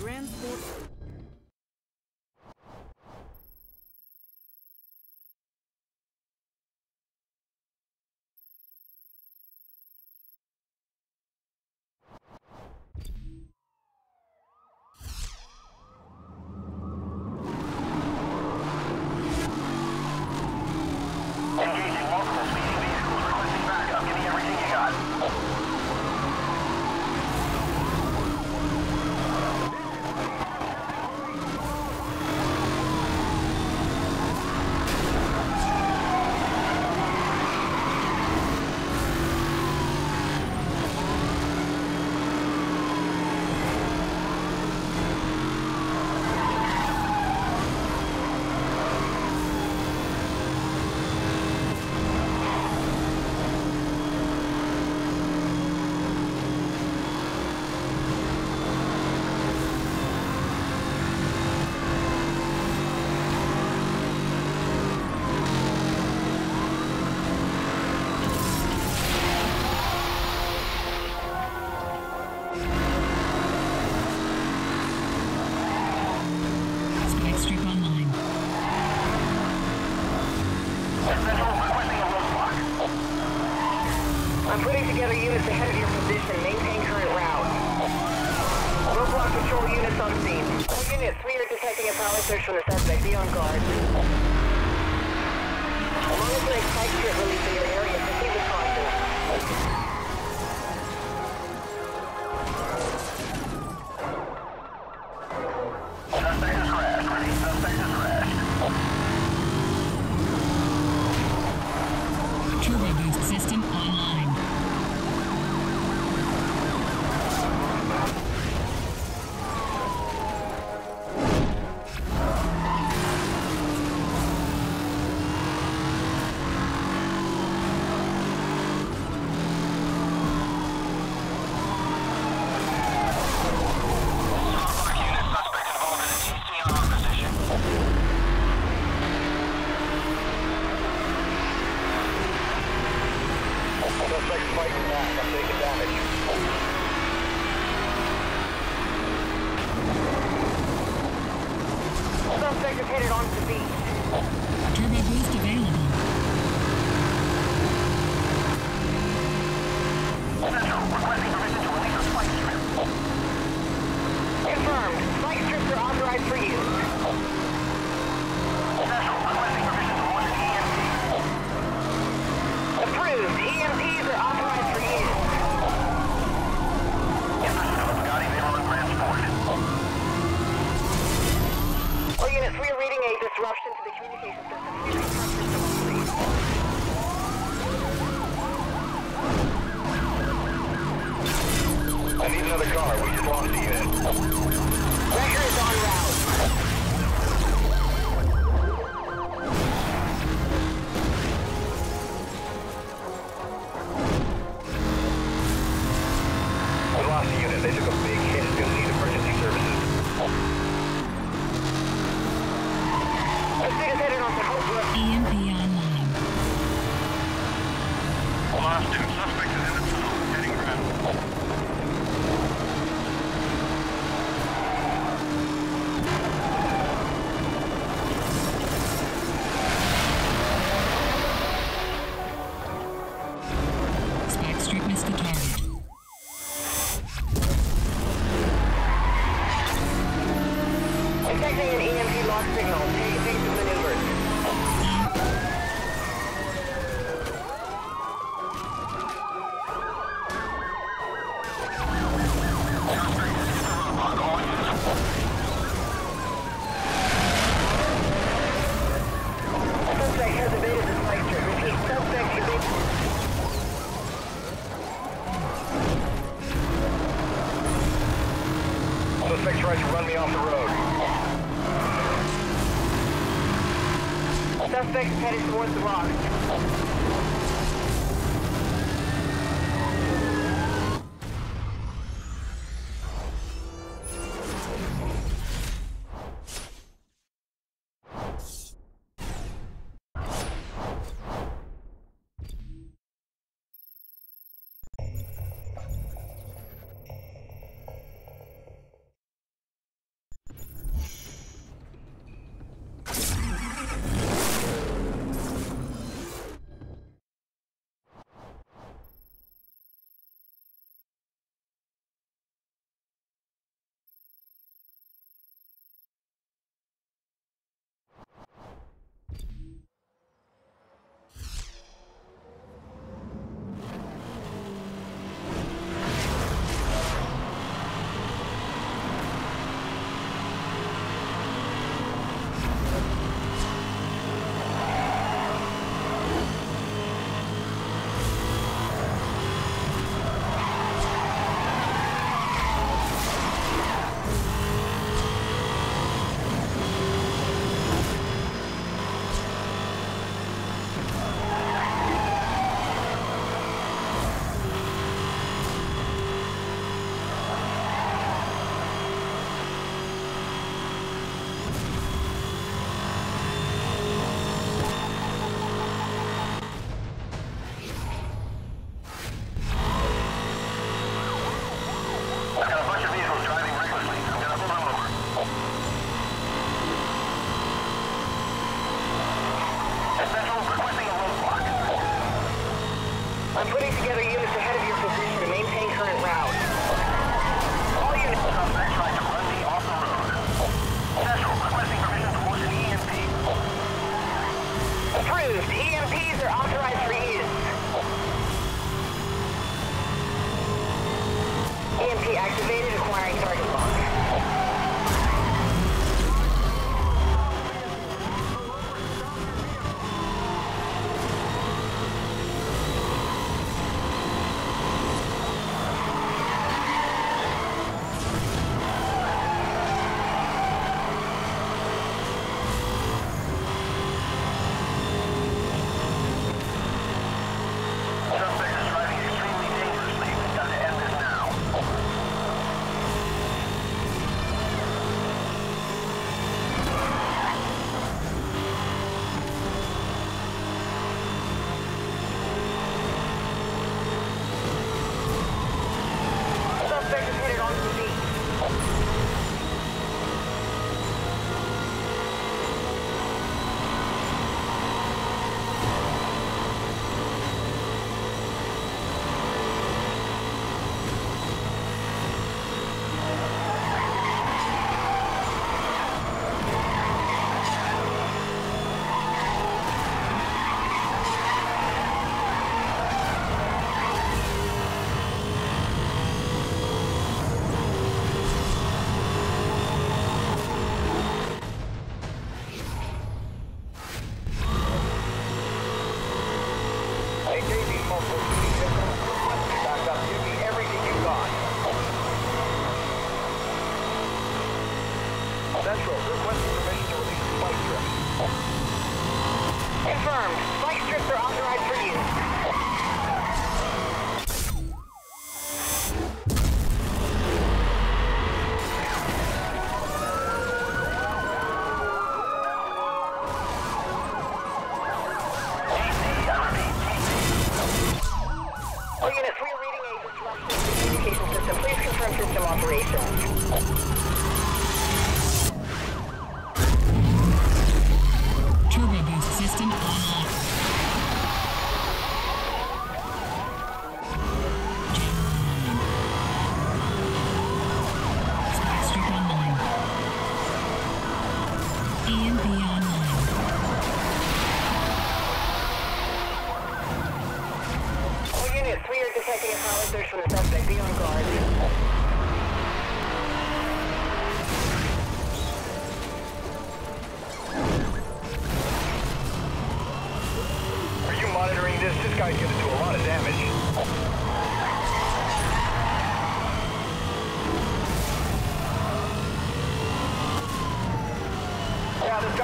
Transport Engaging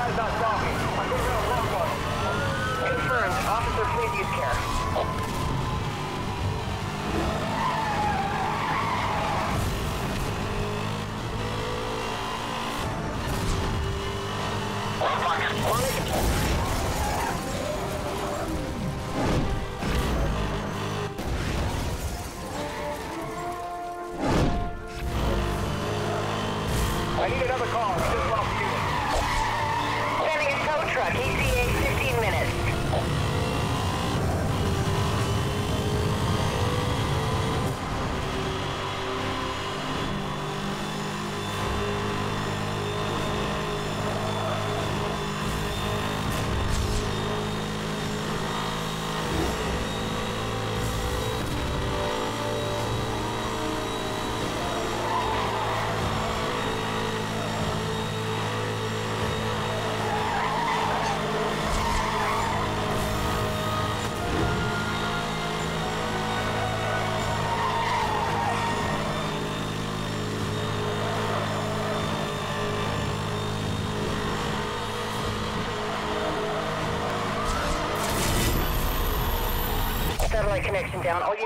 Yeah, this connection down. Oh, All units,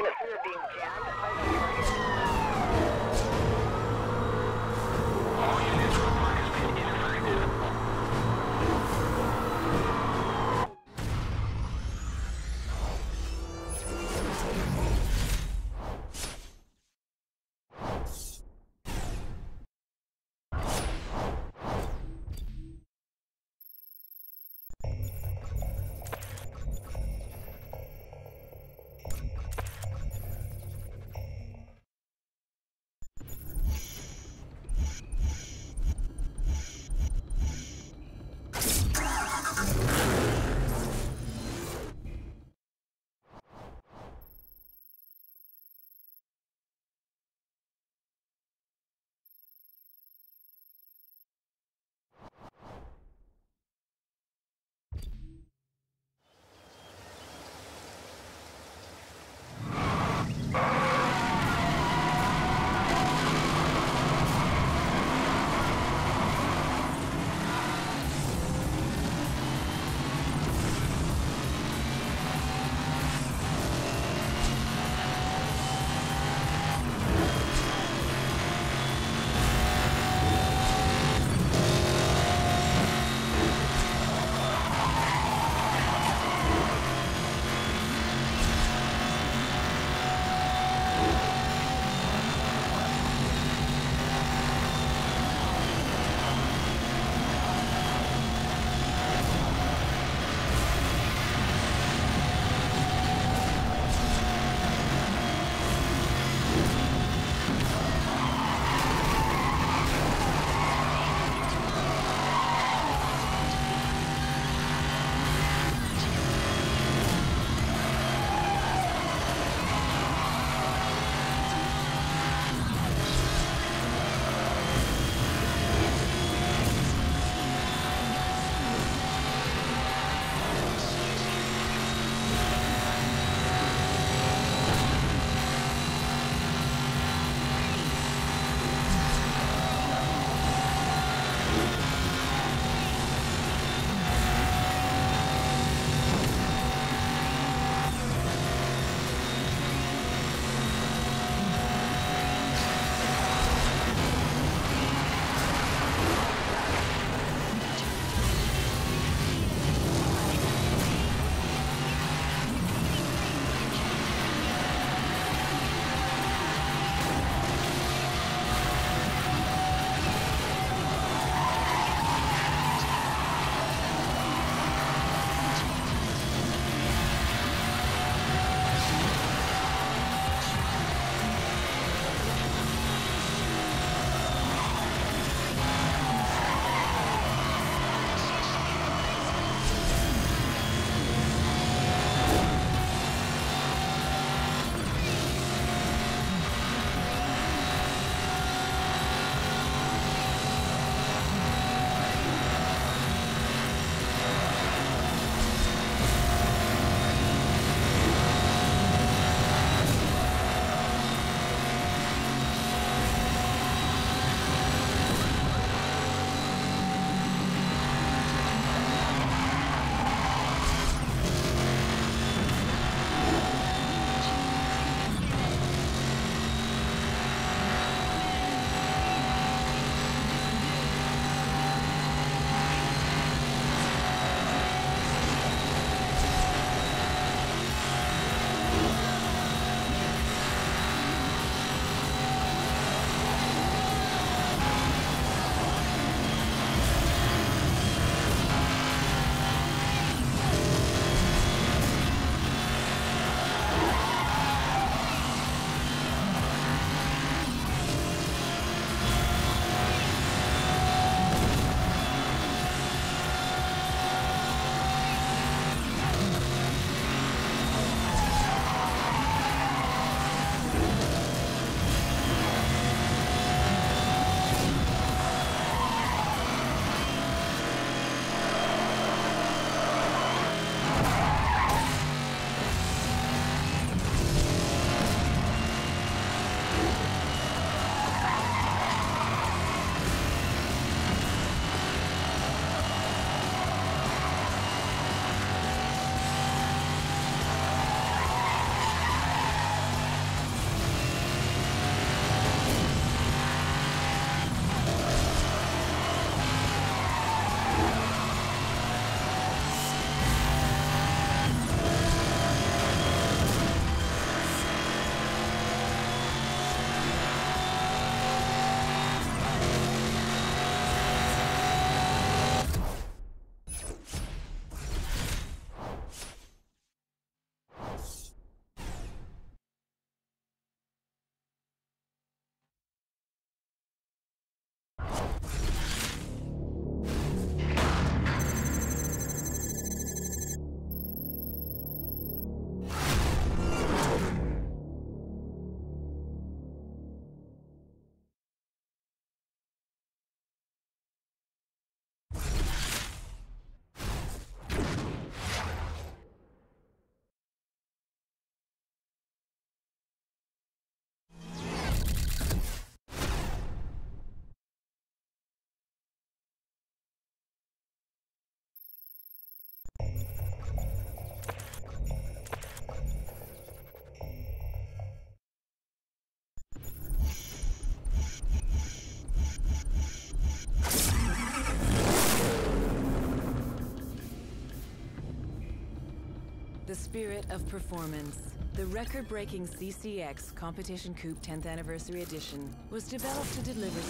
spirit of performance, the record breaking CCX Competition Coupe 10th Anniversary Edition was developed to deliver.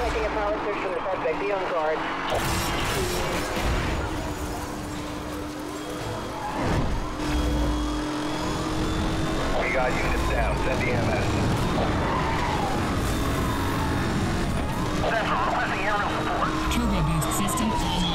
a power search for the suspect. Be on guard. We got units down. Send the MS. Central, requesting aerial support. Boost system.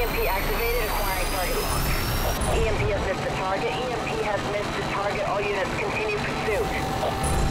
EMP activated, acquiring target lock. EMP has missed the target. EMP has missed the target. All units continue pursuit.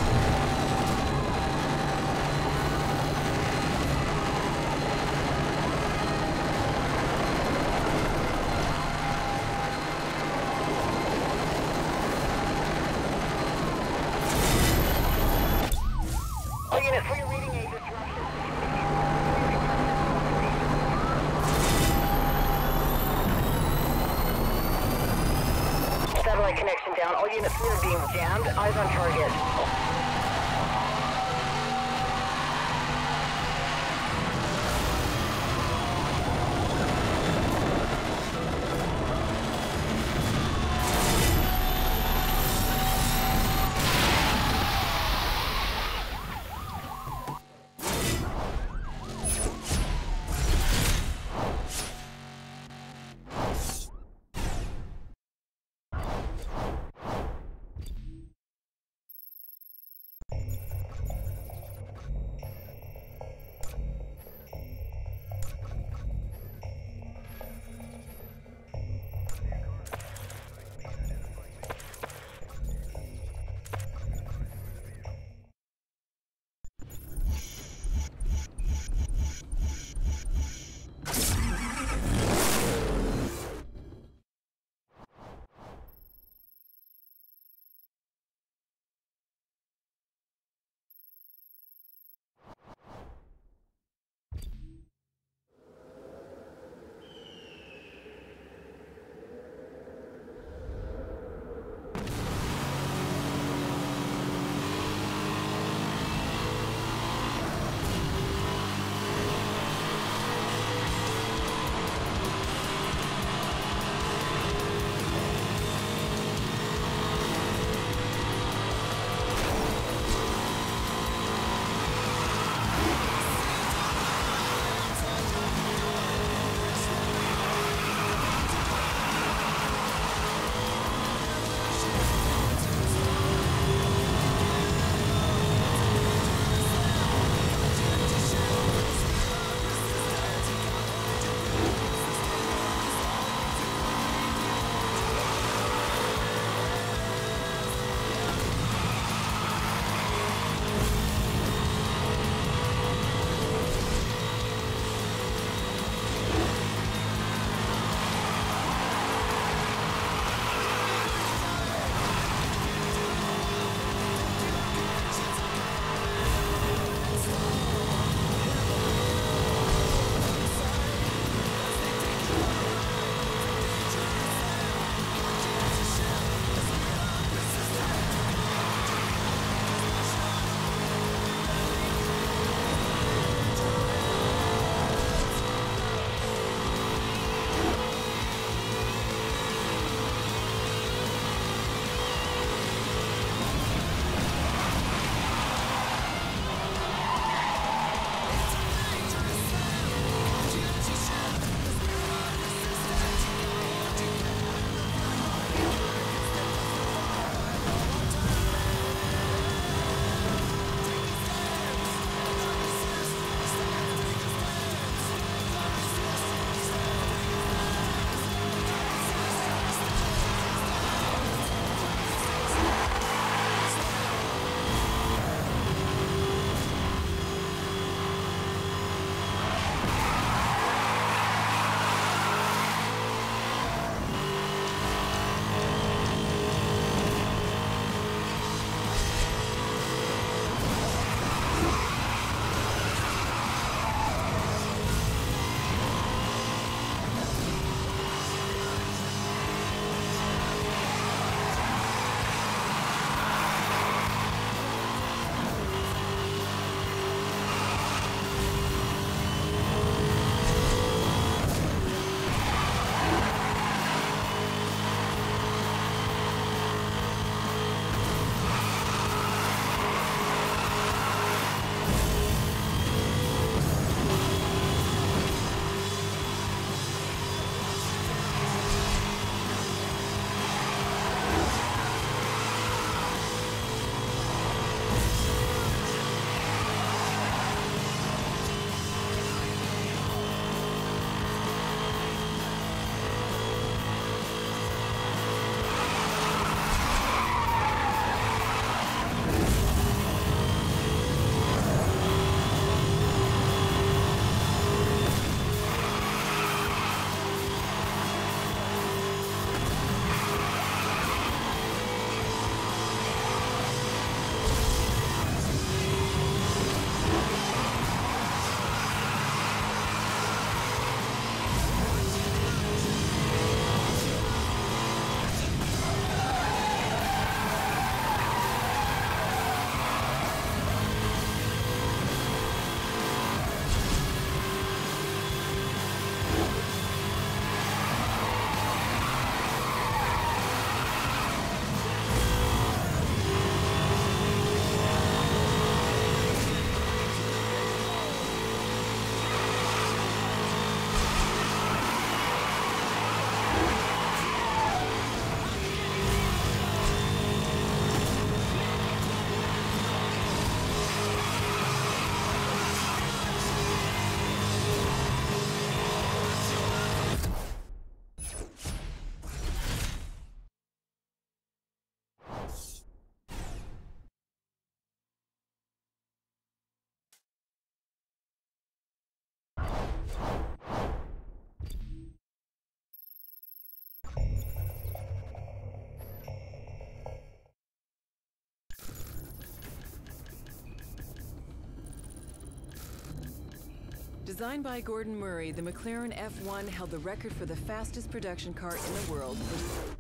Designed by Gordon Murray, the McLaren F1 held the record for the fastest production car in the world for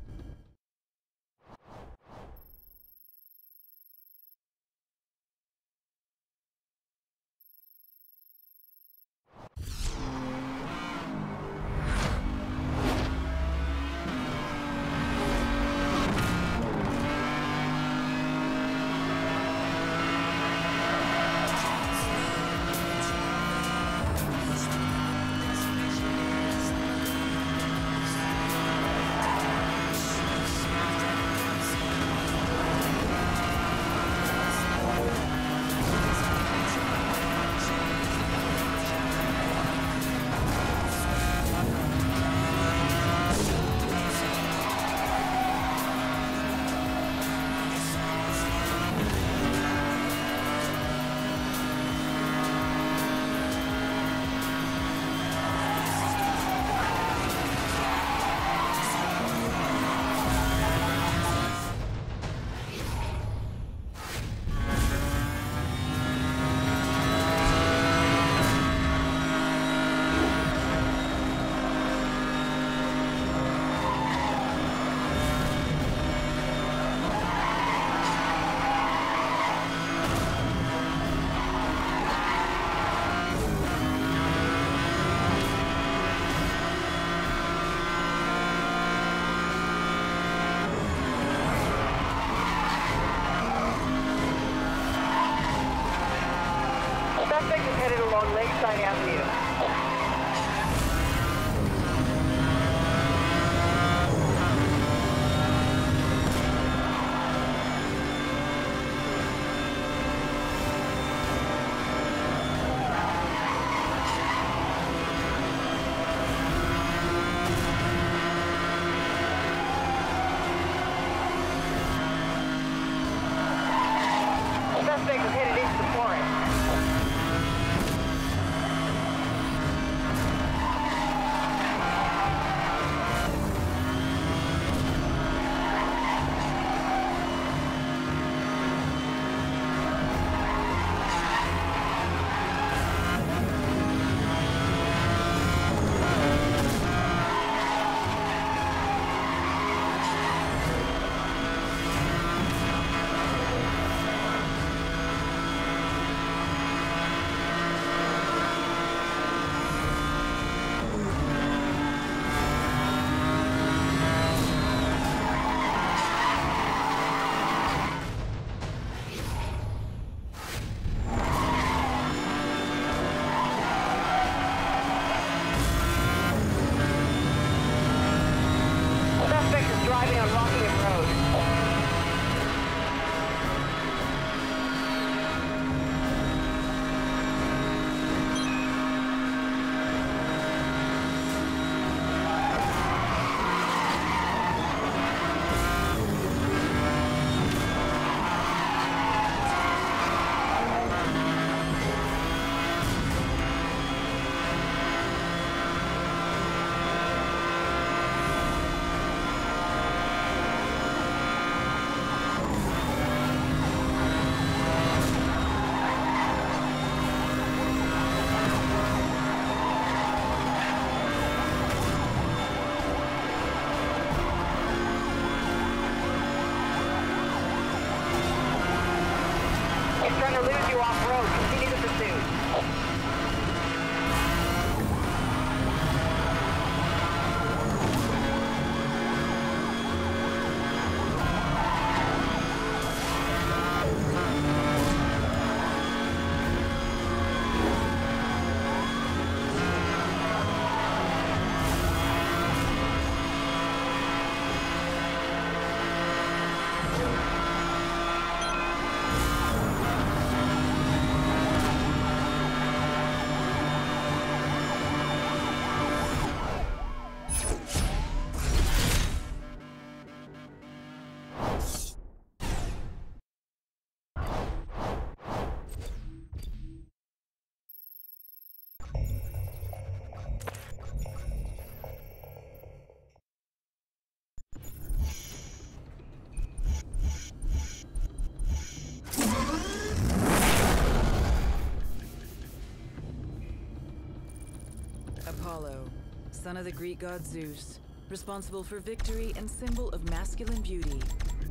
son of the Greek god Zeus, responsible for victory and symbol of masculine beauty.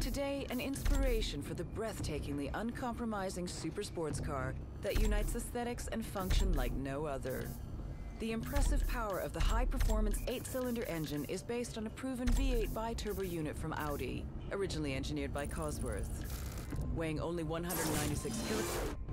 Today, an inspiration for the breathtakingly uncompromising super sports car that unites aesthetics and function like no other. The impressive power of the high-performance eight-cylinder engine is based on a proven V8 bi-turbo unit from Audi, originally engineered by Cosworth. Weighing only 196 kilograms,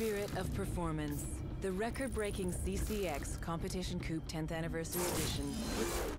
spirit of performance. The record-breaking CCX Competition Coupe 10th Anniversary Edition.